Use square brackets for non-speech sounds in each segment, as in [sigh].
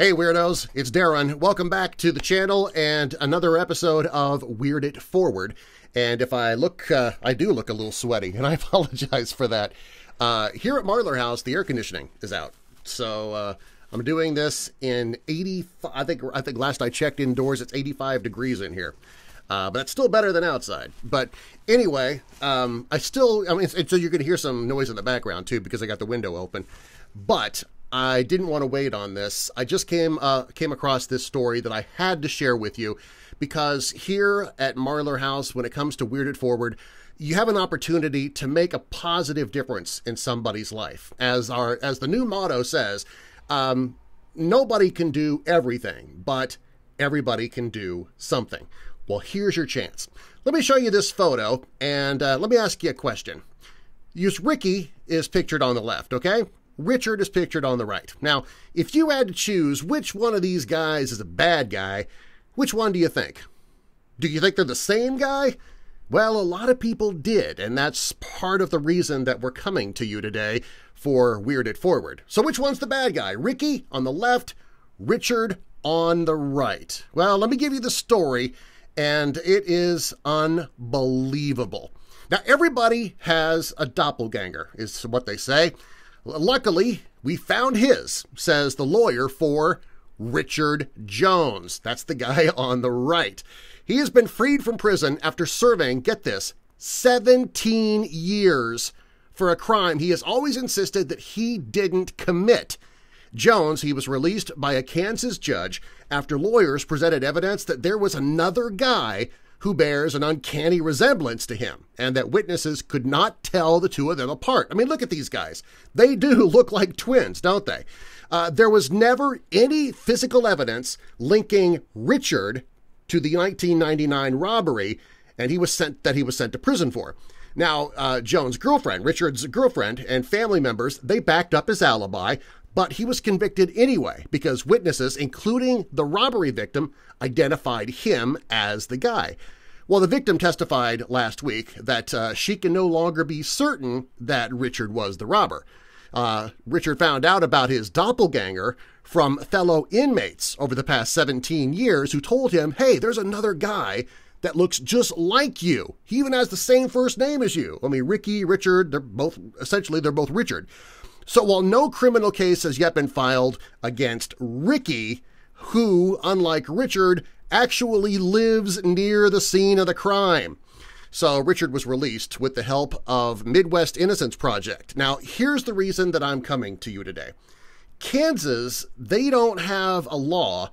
Hey Weirdos, it's Darren. Welcome back to the channel and another episode of Weird It Forward. And if I look, uh, I do look a little sweaty, and I [laughs] apologize for that. Uh, here at Marlar House, the air conditioning is out. So uh, I'm doing this in 85, I think, I think last I checked indoors, it's 85 degrees in here. Uh, but it's still better than outside. But anyway, um, I still, I mean, so you're going to hear some noise in the background too because I got the window open. But I didn't want to wait on this. I just came uh, came across this story that I had to share with you because here at Marlar House, when it comes to Weird It Forward, you have an opportunity to make a positive difference in somebody's life. As our as the new motto says, um, nobody can do everything, but everybody can do something. Well, here's your chance. Let me show you this photo, and uh, let me ask you a question. Use Ricky is pictured on the left, okay? Richard is pictured on the right. Now, if you had to choose which one of these guys is a bad guy, which one do you think? Do you think they're the same guy? Well, a lot of people did, and that's part of the reason that we're coming to you today for Weird It Forward. So which one's the bad guy? Ricky on the left, Richard on the right. Well, let me give you the story, and it is unbelievable. Now, everybody has a doppelganger, is what they say. Luckily, we found his, says the lawyer for Richard Jones. That's the guy [laughs] on the right. He has been freed from prison after serving, get this, 17 years for a crime he has always insisted that he didn't commit. Jones, he was released by a Kansas judge after lawyers presented evidence that there was another guy who bears an uncanny resemblance to him, and that witnesses could not tell the two of them apart. I mean, look at these guys. They do [laughs] look like twins, don't they? Uh, there was never any physical evidence linking Richard to the 1999 robbery, and he was sent that he was sent to prison for. Now, uh, Jones' girlfriend, Richard's girlfriend, and family members, they backed up his alibi, but he was convicted anyway because witnesses, including the robbery victim, identified him as the guy. Well, the victim testified last week that uh, she can no longer be certain that Richard was the robber. Uh, Richard found out about his doppelganger from fellow inmates over the past 17 years who told him, hey, there's another guy that looks just like you. He even has the same first name as you. I mean, Ricky, Richard, they're both, essentially, they're both Richard. So while no criminal case has yet been filed against Ricky, who, unlike Richard, actually lives near the scene of the crime. So Richard was released with the help of Midwest Innocence Project. Now, here's the reason that I'm coming to you today. Kansas, they don't have a law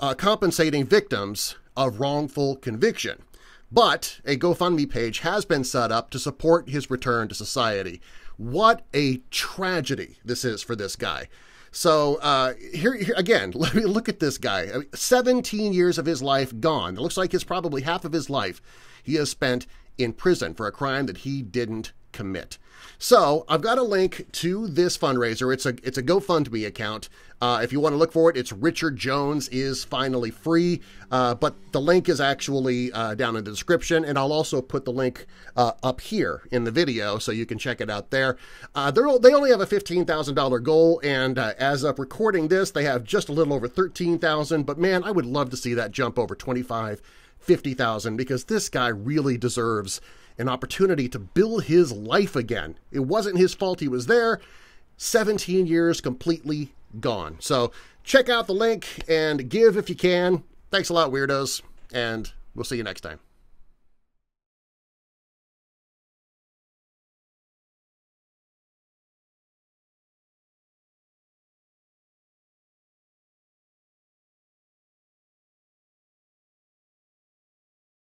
uh, compensating victims of wrongful conviction. But a GoFundMe page has been set up to support his return to society. What a tragedy this is for this guy. So uh, here, here, again, [laughs] let me look at this guy. 17 years of his life gone. It looks like it's probably half of his life he has spent in prison for a crime that he didn't commit. So I've got a link to this fundraiser. It's a it's a GoFundMe account. Uh, if you want to look for it, it's Richard Jones is finally free. Uh, but the link is actually uh, down in the description, and I'll also put the link uh, up here in the video so you can check it out there. Uh, they only have a fifteen thousand dollar goal, and uh, as of recording this, they have just a little over thirteen thousand. But man, I would love to see that jump over twenty five, fifty thousand because this guy really deserves an opportunity to build his life again. It wasn't his fault he was there. 17 years completely gone. So check out the link and give if you can. Thanks a lot, weirdos, and we'll see you next time.